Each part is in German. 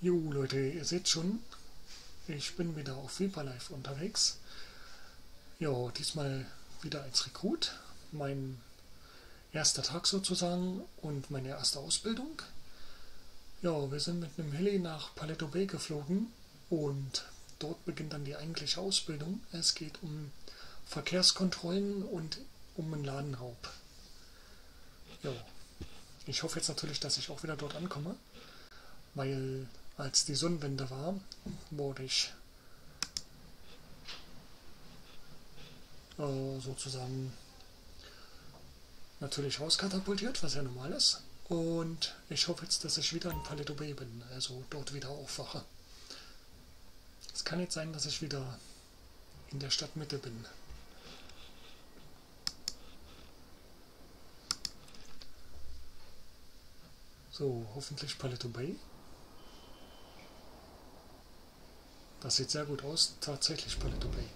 Jo Leute, ihr seht schon, ich bin wieder auf Live unterwegs. Ja, diesmal wieder als Rekrut. Mein erster Tag sozusagen und meine erste Ausbildung. Ja, wir sind mit einem Heli nach Paleto Bay geflogen und dort beginnt dann die eigentliche Ausbildung. Es geht um Verkehrskontrollen und um einen Ladenraub. Ja, ich hoffe jetzt natürlich, dass ich auch wieder dort ankomme, weil als die Sonnenwende war, wurde ich äh, sozusagen natürlich rauskatapultiert, was ja normal ist. Und ich hoffe jetzt, dass ich wieder in Paleto Bay bin, also dort wieder aufwache. Es kann jetzt sein, dass ich wieder in der Stadtmitte bin. So, hoffentlich Paleto Bay. Das sieht sehr gut aus. Tatsächlich Paleto Bay.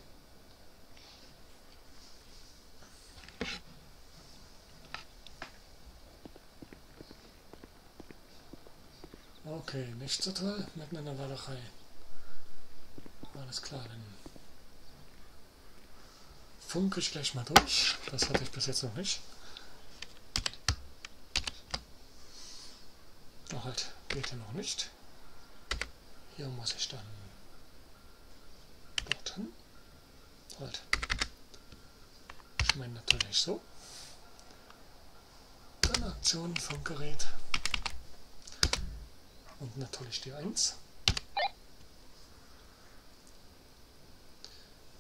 Okay, nicht so toll. Mitten in der Walachei. Alles klar, dann funke ich gleich mal durch. Das hatte ich bis jetzt noch nicht. Oh halt, geht ja noch nicht. Hier muss ich dann dorthin. Halt. Ich meine natürlich so. Dann Aktion vom Gerät. Und natürlich die 1.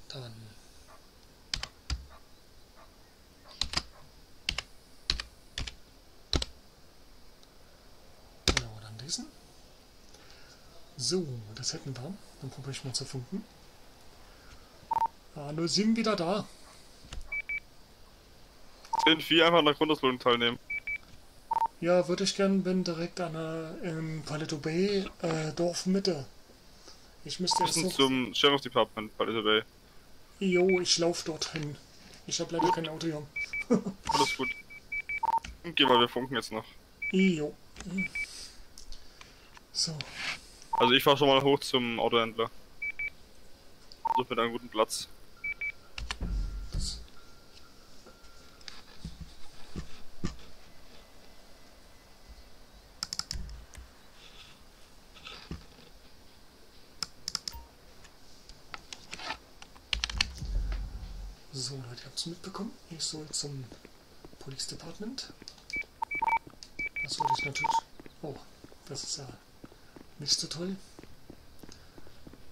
Dann genau, dann diesen. So, das hätten wir. Dann probiere ich mal zu funken. Hallo, sind wieder da. 10-4 einfach an der Grundausbildung teilnehmen. Ja, würde ich gern, bin direkt an der, im Paleto Bay, äh, Dorfmitte. Ich müsste jetzt noch... zum Sheriff Department dieser Bay. Jo, ich lauf dorthin. Ich habe leider kein Auto hier. Alles gut. Okay, weil wir funken jetzt noch. Jo. So, Also ich fahr schon mal hoch zum Autohändler. Such mir einen guten Platz. das... So, Leute, ihr habt es mitbekommen. Ich soll zum Police Department. Das wollte ich natürlich... Oh, das ist ja nicht so toll.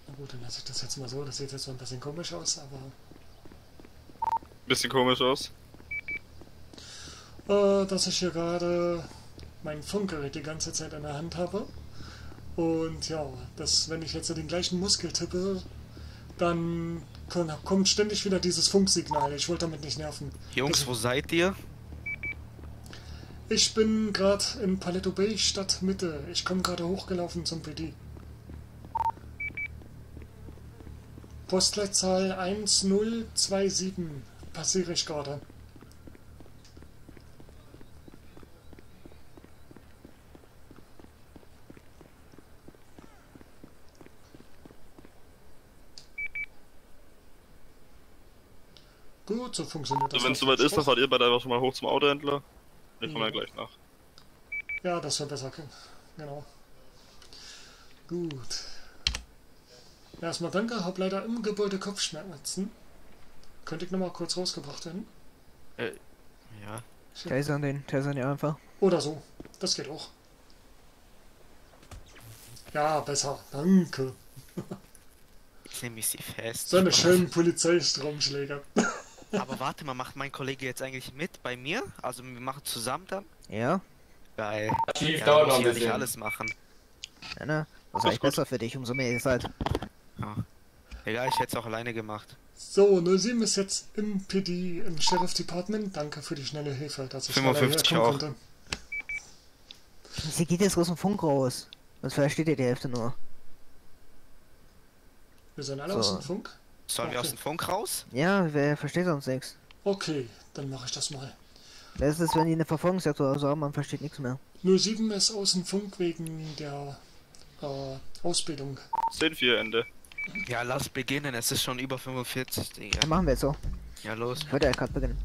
Na gut, dann lasse ich das jetzt mal so. Das sieht jetzt so ein bisschen komisch aus, aber... Bisschen komisch aus. Äh, dass ich hier gerade mein Funkgerät die ganze Zeit in der Hand habe. Und ja, dass wenn ich jetzt den gleichen Muskel tippe, dann kommt ständig wieder dieses Funksignal. Ich wollte damit nicht nerven. Jungs, wo seid ihr? Ich bin gerade in Paleto Bay Stadtmitte. Ich komme gerade hochgelaufen zum PD. Postleitzahl 1027 passiere ich gerade. Gut, so funktioniert das. Also wenn es soweit ist, dann fahrt ihr beide einfach schon mal hoch zum Autohändler. Ich komme Ja. ja gleich nach. Ja, das wäre besser. Genau. Gut. Erstmal danke, hab leider im Gebäude Kopfschmerzen. Könnte ich nochmal kurz rausgebracht werden? Äh, ja. Tasern den, tasern die einfach. Oder so. Das geht auch. Ja, besser. Danke. Jetzt nehme ich sie fest. So eine schönen Polizeistromschläger. Aber warte mal, macht mein Kollege jetzt eigentlich mit bei mir? Also wir machen zusammen dann? Ja? Geil. Tief Ja, dauert noch ein ja alles machen. Ja, ne? Das ist besser für dich, umso mehr ihr seid. Ja. Egal, ich hätte es auch alleine gemacht. So, 07 ist jetzt im PD, im Sheriff Department. Danke für die schnelle Hilfe, dass ich schneller 55 herkommen auch. konnte. Sie geht jetzt aus dem Funk raus. Sonst versteht ihr die Hälfte nur. Wir sind alle So. aus dem Funk. Sollen wir Okay. aus dem Funk raus? Ja, wer versteht sonst nichts. Okay, dann mache ich das mal. Das ist, wenn die eine Verfolgungsjagd oder so haben, man versteht nichts mehr. 07 ist aus dem Funk wegen der äh, Ausbildung. 10-4 Ende. Ja, lass beginnen, es ist schon über 45, Digga. Dann machen wir jetzt so. Ja, los. Ich würde ja gerade beginnen.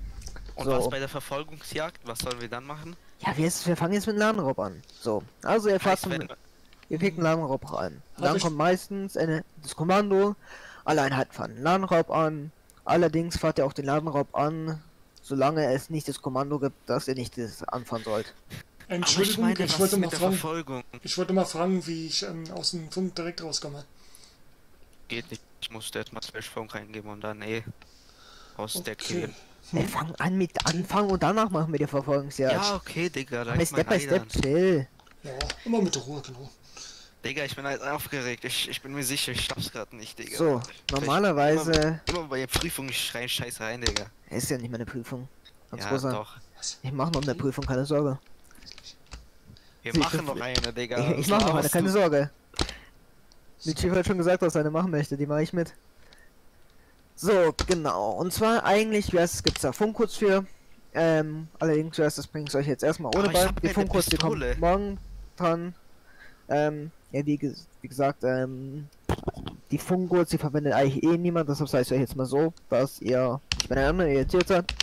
Und So. was bei der Verfolgungsjagd? Was sollen wir dann machen? Ja, wir, wir fangen jetzt mit dem Ladenraub an. So. Also ihr fahrt zum, ihr fegt einen Ladenraub rein. Dann kommt meistens eine, das Kommando, alle Einheiten fahren den Ladenraub an. Allerdings fahrt ihr auch den Ladenraub an, solange es nicht das Kommando gibt, dass ihr nicht das anfahren sollt. Aber Entschuldigung, ich, meine, was wollte fragen. Ich wollte mal fragen, wie ich ähm, aus dem Funk direkt rauskomme. Geht nicht. Ich musste erstmal Funk reingeben und dann eh aus der Okay. Kill. Wir fangen an mit Anfang und danach machen wir die Verfolgungsjagd. Ja, okay, Digga, da Aber ist Step by Step, chill. Ja, immer mit der Ruhe, genau. Digga, ich bin halt aufgeregt. Ich, ich bin mir sicher, ich schaff's gerade nicht, Digga. So, normalerweise Immer, immer bei der Prüfung schreien Scheiß rein, Digga. ist ja nicht meine Prüfung. Ganz ja, großer. doch. Ich mache noch eine Prüfung, keine Sorge. Wir Sie- machen noch eine, Digga. ich ich mache noch eine, keine du- Sorge. Die Chief hat schon gesagt, was er machen möchte, die mache ich mit. So, genau. Und zwar eigentlich, wie heißt es, gibt's da Funkcodes für. Ähm, allerdings, wie heißt das, bringe ich euch jetzt erstmal ohne ich bei. hab Die Funkcodes, die kommen morgen dran. Ähm, ja, wie, wie gesagt, ähm, die Funkcodes, die verwendet eigentlich eh niemand, deshalb sage ich euch jetzt mal so, dass ihr, ich bin der andere irritiert seid.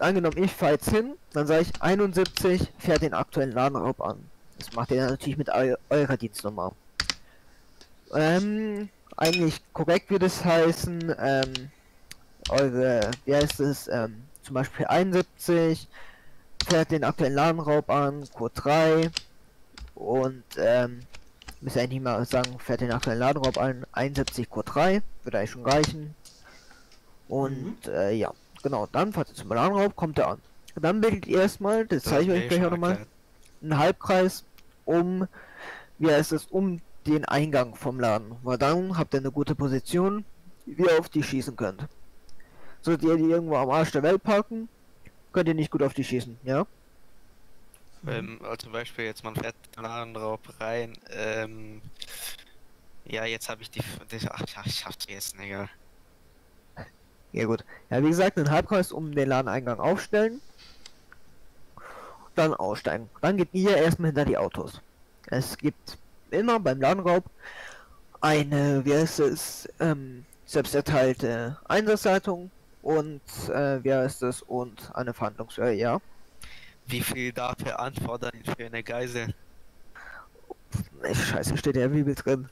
Angenommen, ich fahre jetzt hin, dann sage ich 71, fährt den aktuellen Ladenraub an. Das macht ihr natürlich mit eu eurer Dienstnummer. Ähm, eigentlich korrekt würde es heißen, ähm, eure, wie heißt es, ähm, zum Beispiel 71, fährt den aktuellen Ladenraub an, Code 3 und, ähm, müsst ihr eigentlich mal sagen, fährt den aktuellen Ladenraub an, 71 Code 3, würde eigentlich schon reichen. Und, äh, ja, genau, dann fahrt ihr zum Ladenraub, kommt er an. Dann bildet ihr erstmal, das Das zeige ich euch gleich auch nochmal, einen Halbkreis um, wie heißt es, um den Eingang vom Laden. Weil dann habt ihr eine gute Position, wie ihr auf die schießen könnt. Solltet ihr die irgendwo am Arsch der Welt parken, könnt ihr nicht gut auf die schießen, ja? Ähm, also zum Beispiel jetzt man fährt den Ladenraub rein. Ähm, ja, jetzt habe ich die. die ach, ich hab's vergessen, egal. Ja gut. Ja, wie gesagt, einen Halbkreis um den Ladeneingang aufstellen. Dann aussteigen. Dann geht ihr erstmal hinter die Autos. Es gibt immer beim Ladenraub eine, wie heißt es, ähm, selbst erteilte Einsatzleitung und, äh, wie heißt es, und eine Verhandlungshöhe, ja. Wie viel darf er anfordern für eine Geisel? Scheiße, steht ja Bibel drin.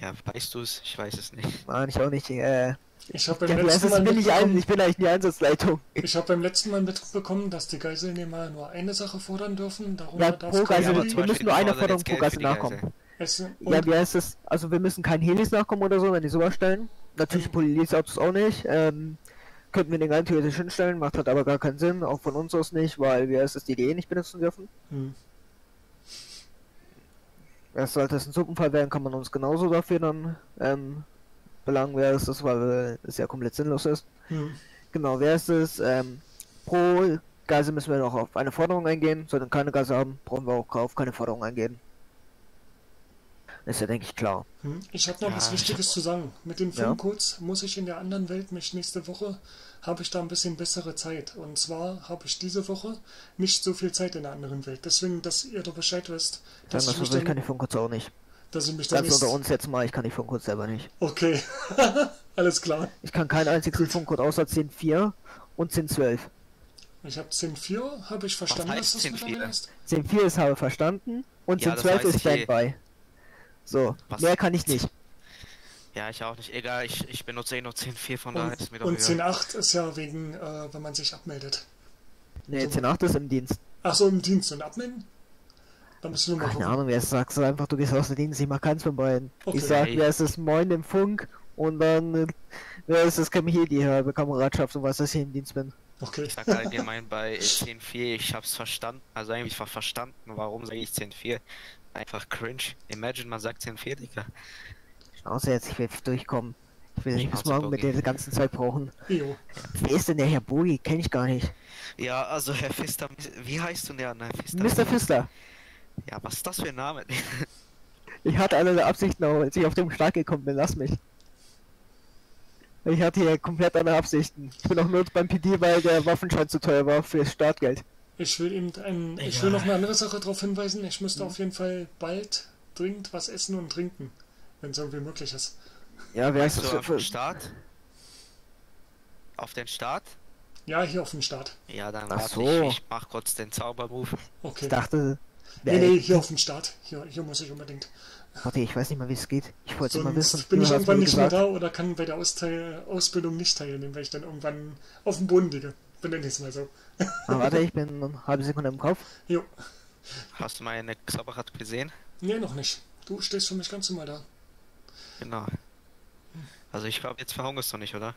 Ja, weißt du's? Ich weiß es nicht. Mann, ich auch nicht, äh, Ich habe ja, beim, heißt letzten es, Mal bin ich ein, ich bin eigentlich die Einsatzleitung. ich hab beim letzten Mal mitbekommen, dass die Geiselnehmer nur eine Sache fordern dürfen. Darüber Ja, darf pro Geisel, zum wir müssen nur einer Forderung pro Geisel nachkommen. Geisel. essen. Ja, wie heißt es? Also wir müssen keinen Helis nachkommen oder so, wenn die sowas stellen. Natürlich Polizeiautos auch nicht. Ähm, könnten wir den rein theoretisch hinstellen, macht halt aber gar keinen Sinn, auch von uns aus nicht, weil wir es die eh nicht benutzen dürfen. Hm. Erst sollte es ein Suppenfall werden, kann man uns genauso dafür dann ähm, belangen, wer es ist, weil es ja komplett sinnlos ist. Hm. Genau, wer ist es? Ähm, pro Geisel müssen wir noch auf eine Forderung eingehen. Sollten keine Geisel haben, brauchen wir auch auf keine Forderung eingehen. Ist ja, denke ich, klar. Hm. Ich habe noch Ja, was ich Wichtiges hab- zu sagen. Mit den Ja. Funkcodes muss ich in der anderen Welt mich nächste Woche habe ich da ein bisschen bessere Zeit. Und zwar habe ich diese Woche nicht so viel Zeit in der anderen Welt. Deswegen, dass ihr da Bescheid wisst, dass Sagen ich mich so, ich kann dann, die Funkcodes auch nicht. dass ich mich dann Ganz unter uns jetzt mal, ich kann die Funkcodes selber nicht. Okay, alles klar. Ich kann keinen einzigen. Funkcode außer 10.4 und 10.12. Ich habe 10.4, habe ich verstanden, heißt was das 10.4? mittlerweile ist. 10.4 ist habe verstanden und Ja, das 10.12 weiß ist ich eh. Standby. So, Was? mehr kann ich nicht. Ja, ich auch nicht. Egal, ich, ich benutze eh nur 10.4, von daher Und, ist mir doch und egal. 10.8 ist ja wegen, äh, wenn man sich abmeldet. Ne, 10.8 ist im Dienst. Ach so, im Dienst und abmelden? Da müssen wir mal Keine. Ahnung, wer es sagt, sag einfach, du gehst aus dem Dienst, ich mach keins von beiden. Okay. Ich sag, Hey. wer ist es Moin im Funk und dann, wer ist es, kann hier die halbe Kameradschaft und was, dass ich im Dienst bin. Okay. Ich sag allgemein bei 10.4, ich hab's verstanden. Also eigentlich war verstanden, warum sage ich 10.4. Einfach cringe. Imagine, man sagt 10.4, Digga. Außer jetzt, ich will durchkommen. Ich will nicht bis morgen mit der ganzen Zeit brauchen. Jo. Wer ist denn der Herr Bogi? Kenn ich gar nicht. Ja, also Herr Pfister, wie heißt du denn, Herr Pfister? Mr. Pfister. Ja, was ist das für ein Name? Ich hatte alle Absichten, aber als ich auf dem Schlag gekommen bin, lass mich. Ich hatte hier komplett andere Absichten. Ich bin auch nur beim PD, weil der Waffenschein zu teuer war fürs Startgeld. Ich will eben ein, ich will noch eine andere Sache darauf hinweisen. Ich müsste auf jeden Fall bald dringend was essen und trinken, wenn es irgendwie möglich ist. Ja, wer ist für, auf den Start? Auf den Start? Ja, hier auf dem Start. Ja, dann Ach warte so. ich, ich mach kurz den Zaubermove. Okay. Ich dachte. nee, nee, hier auf dem Start. Hier, hier muss ich unbedingt. Warte, ich weiß nicht mal, wie es geht. Ich wollte mal wissen. Bin ich irgendwann nicht mehr gesagt- da oder kann bei der Austeil Ausbildung nicht teilnehmen, weil ich dann irgendwann auf dem Boden liege. Benenne ich es mal so. Ah, warte, ich bin eine halbe Sekunde im Kopf. Jo. Hast du meine Zauberrad gesehen? Nee, noch nicht. Du stehst für mich ganz normal da. Genau. Also ich glaube, jetzt verhungerst du nicht, oder?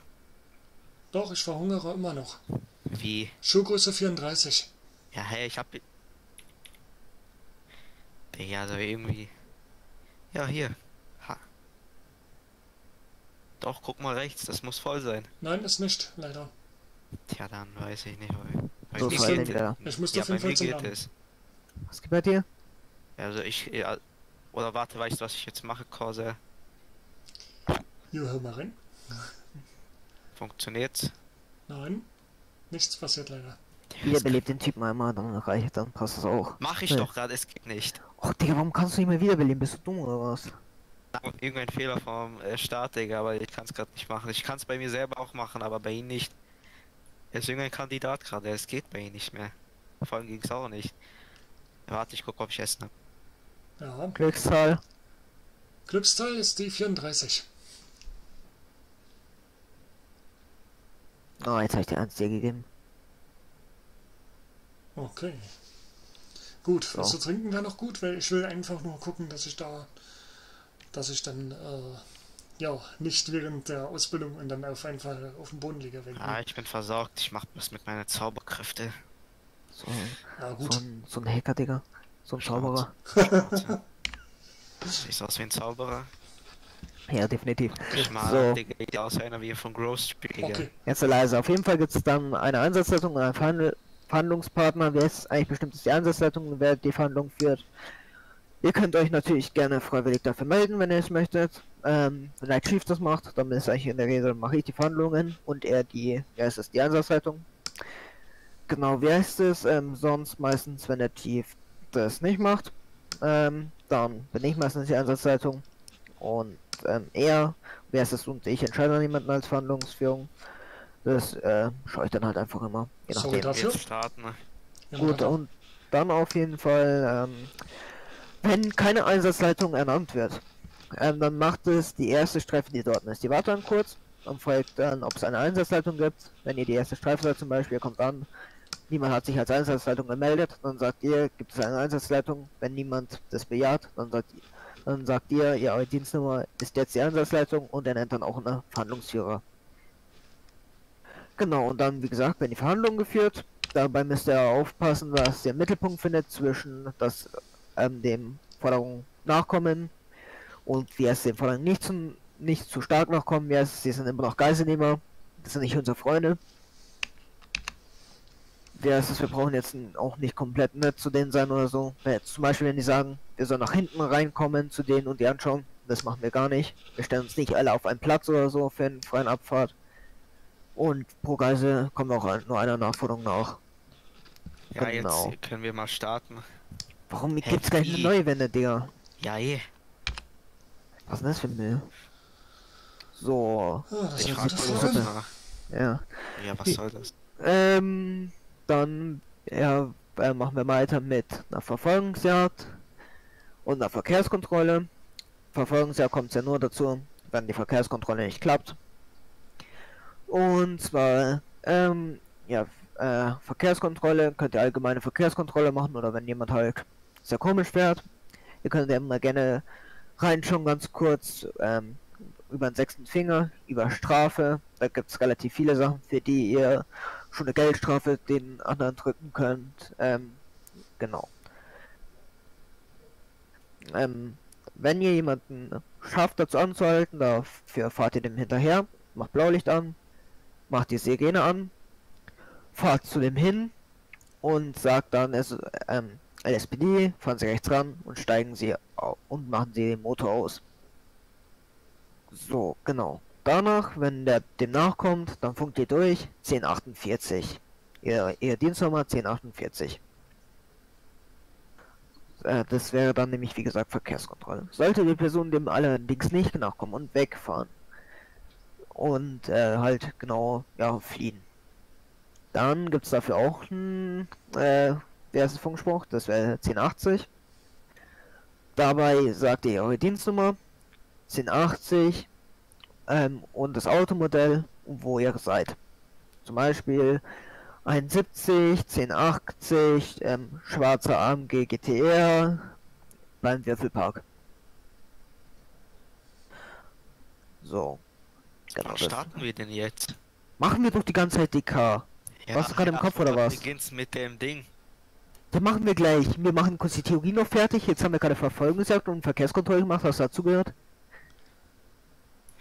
Doch, ich verhungere immer noch. Wie? Schuhgröße 34. Ja, hey, ich hab... Ja, also irgendwie... Ja, hier. Ha. Doch, guck mal rechts, das muss voll sein. Nein, ist nicht, leider. Tja, dann weiß ich nicht. So ist geht wieder. Ich müsste Ja, bei mir geht es. Was gibt bei dir? Also ich... Ja, oder warte, weißt du, was ich jetzt mache, Corsair? Jo, hör mal rein. Funktioniert's? Nein, nichts passiert leider. Wiederbelebt den Typen einmal, dann reicht, dann passt das auch. Mach ich Nee. doch gerade, es geht nicht. Oh, Digga, warum kannst du nicht mehr wiederbeleben? Bist du dumm oder was? Irgendein Fehler vom äh, Start, Digga, aber ich kann es gerade nicht machen. Ich kann es bei mir selber auch machen, aber bei ihm nicht. Er ist irgendein Kandidat gerade, es geht bei ihm nicht mehr. Vor allem ging es auch nicht. Warte, ich guck, ob ich Essen hab. Ja, Glückszahl. Glücksteil ist die 34. Oh, jetzt habe ich dir eins dir gegeben. Okay. Gut, So. was zu trinken wäre noch gut, weil ich will einfach nur gucken, dass ich da, dass ich dann, äh, ja, nicht während der Ausbildung und dann auf einfach auf dem Boden liege. Ah, ich bin versorgt, ich mach was mit meinen Zauberkräfte. So, ja, so, gut. ein, so ein Hacker, Digga. So ein Zauberer. Siehst aus wie ein Zauberer. Ja, definitiv. Ich mal, So. Digga, sieht aus wie einer wie von Ghost spielt, Digga. Okay, Jetzt so leise. Auf jeden Fall gibt es dann eine Einsatzleitung und einen Verhandl Verhandlungspartner. Wer ist eigentlich bestimmt ist die Einsatzleitung, wer die Verhandlung führt. Ihr könnt euch natürlich gerne freiwillig dafür melden, wenn ihr es möchtet. Ähm, wenn Night Chief das macht, dann ist eigentlich in der Regel mache ich die Verhandlungen und er die, ist es, die Einsatzleitung. Genau, wie heißt es? Ähm, sonst meistens, wenn der Chief das nicht macht, ähm, dann bin ich meistens die Einsatzleitung und ähm, er, wer ist es und ich entscheide dann jemanden als Verhandlungsführung. Das äh, schaue ich dann halt einfach immer. Je Sorry nachdem. Jetzt starten. ja, Gut, und dann auf jeden Fall, ähm, wenn keine Einsatzleitung ernannt wird, ähm, dann macht es die erste Streife, die dort ist. Die wartet dann kurz und fragt dann, ob es eine Einsatzleitung gibt. Wenn ihr die erste Streife seid zum Beispiel, kommt an, niemand hat sich als Einsatzleitung gemeldet, dann sagt ihr, gibt es eine Einsatzleitung. Wenn niemand das bejaht, dann sagt, dann sagt ihr, ja, eure Dienstnummer ist jetzt die Einsatzleitung und er nennt dann auch einen Verhandlungsführer. Genau, und dann, wie gesagt, werden die Verhandlungen geführt. Dabei müsst ihr aufpassen, dass ihr einen Mittelpunkt findet zwischen das, ähm, dem Forderungen nachkommen und wie es den Forderungen nicht zu, nicht zu stark nachkommen. Wie es, sie sind immer noch Geiselnehmer. Das sind nicht unsere Freunde. Heißt es, wir brauchen jetzt auch nicht komplett nett zu denen sein oder so. Zum Beispiel, wenn die sagen, wir sollen nach hinten reinkommen zu denen und die anschauen, das machen wir gar nicht. Wir stellen uns nicht alle auf einen Platz oder so für einen freien Abfahrt. Und pro Geisel kommt auch ein- nur einer Nachforderung nach. Ja, Genau. jetzt können wir mal starten. Warum Hä, gibt's gleich eine neue Wende, Digga? Ja, eh. Was ist denn das für ein Müll? So, Ah, das Ich Frage. ja. Ja, was soll das? Ähm, dann ja, äh, machen wir weiter mit einer Verfolgungsjagd und einer Verkehrskontrolle. Verfolgungsjagd kommt ja nur dazu, wenn die Verkehrskontrolle nicht klappt. Und zwar, ähm, ja, äh, Verkehrskontrolle, könnt ihr allgemeine Verkehrskontrolle machen oder wenn jemand halt sehr komisch fährt. Ihr könnt ja immer gerne reinschauen, ganz kurz, ähm, über den sechsten Finger, über Strafe. Da gibt es relativ viele Sachen, für die ihr schon eine Geldstrafe den anderen drücken könnt. Ähm, genau. Ähm, wenn ihr jemanden schafft, dazu anzuhalten, dafür fahrt ihr dem hinterher, macht Blaulicht an, macht die Sirene an, fahrt zu dem hin und sagt dann, es ähm, LSPD, fahren Sie rechts ran und steigen Sie au und machen Sie den Motor aus. So, genau. Danach, wenn der dem nachkommt, dann funkt ihr durch 1048. Ihr, ihr Dienstnummer 1048. Äh, das wäre dann nämlich, wie gesagt, Verkehrskontrolle. Sollte die Person dem allerdings nicht nachkommen und wegfahren und äh, halt genau, ja, fliehen. Dann gibt es dafür auch ein, äh, der ist Funkspruch, das wäre 1080. Dabei sagt ihr eure Dienstnummer, 1080 ähm, und das Automodell und wo ihr seid. Zum Beispiel 71, 1080, ähm, schwarzer AMG GTR beim Würfelpark. So. Genau das. starten wir denn jetzt? Machen wir doch die ganze Zeit DK. Hast du gerade im Kopf, oder was? beginnt's mit dem Ding. Dann machen wir gleich. Wir machen kurz die Theorie noch fertig. Jetzt haben wir gerade Verfolgungsjagd und Verkehrskontrolle gemacht. Du dazu gehört?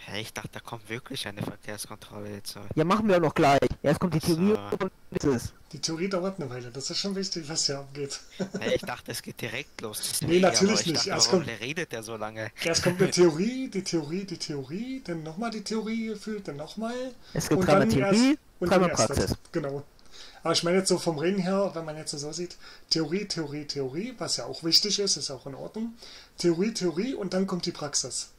Hä, ich dachte, da kommt wirklich eine Verkehrskontrolle jetzt. Ja, machen wir auch noch gleich. Erst kommt die Theorie So. und ist es. Die Theorie dauert eine Weile, das ist schon wichtig, was hier abgeht. Hä, ich dachte, es geht direkt los. deswegen, Nee, natürlich nicht. Dachte, Erst warum kommt- redet der so lange? Erst kommt eine Theorie, die Theorie, die Theorie, dann nochmal die Theorie gefühlt, dann nochmal. Es gibt Und dreimal Theorie erst- und dann dreimal erst. Praxis. Genau. Aber ich meine jetzt so vom Reden her, wenn man jetzt so sieht, Theorie, Theorie, Theorie, was ja auch wichtig ist, ist auch in Ordnung. Theorie, Theorie und dann kommt die Praxis.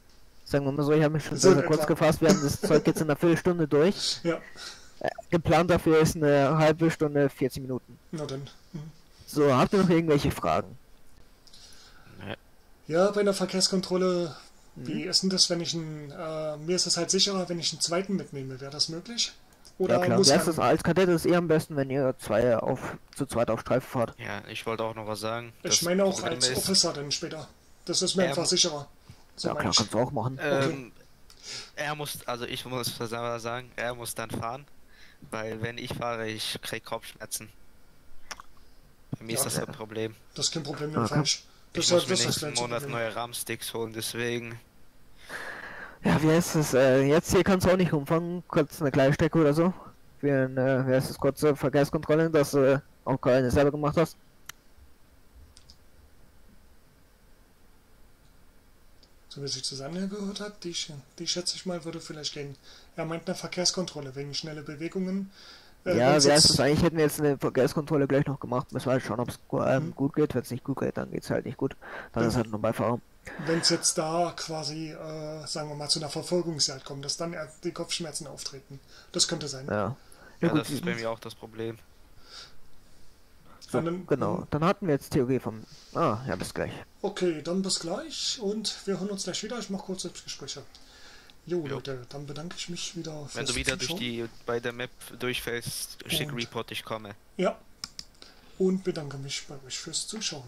Sagen wir mal so, ich habe mich schon So kurz gefasst. Wir haben das Zeug jetzt in einer Viertelstunde durch. Ja, Geplant dafür ist eine halbe Stunde, 40 Minuten. na dann. Hm. So, habt ihr noch irgendwelche Fragen? Ja, bei einer Verkehrskontrolle, Mhm. wie ist denn das, wenn ich einen, äh, mir ist es halt sicherer, wenn ich einen zweiten mitnehme, wäre das möglich? Oder ja klar, muss ist, als Kadett ist eher am besten, wenn ihr zwei auf zu zweit auf Streife fahrt. Ja, ich wollte auch noch was sagen. ich meine auch Problem als ist, Officer dann später. Das ist mir Ähm, einfach sicherer. So ja klar, ich. kannst du auch machen. Ähm, er muss, also ich muss sagen, er muss dann fahren, weil wenn ich fahre, ich krieg Kopfschmerzen. Bei mir Ja. ist das ein Problem. Das ist kein Problem, Okay. okay. falsch. Das, Ich muss mir nächsten Monat neue RAM-Sticks holen, deswegen. Ja, wie heißt es? Äh, jetzt hier kannst du auch nicht umfangen. Kurz eine kleine Strecke oder so. Für eine, wie heißt es, kurze Verkehrskontrolle, dass du auch keine selber gemacht hast. So wie sich das angehört hat, die, die schätze ich mal, würde vielleicht gehen. Er meint eine Verkehrskontrolle wegen schnelle Bewegungen. Äh, ja, wie heißt es? Eigentlich hätten wir jetzt eine Verkehrskontrolle gleich noch gemacht. Müssen wir halt schauen, ob es ähm, Mhm. gut geht. Wenn es nicht gut geht, dann geht es halt nicht gut. Dann Ja. ist halt nur Beifahrer. Wenn es jetzt da quasi, äh, sagen wir mal, zu einer Verfolgungsjagd kommt, dass dann die Kopfschmerzen auftreten. Das könnte sein. Ja. Ja, Ja, gut, das ist bei mir auch das Problem. so, Dann- genau. Dann hatten wir jetzt Theorie vom. Ah, ja, bis gleich. Okay, dann bis gleich und wir hören uns gleich wieder. Ich mache kurz Selbstgespräche. Jo, Jo. Leute, dann bedanke ich mich wieder fürs Wenn du wieder durch die bei der Map durchfällst, schick Und- Report, ich komme. Ja. Und bedanke mich bei euch fürs Zuschauen.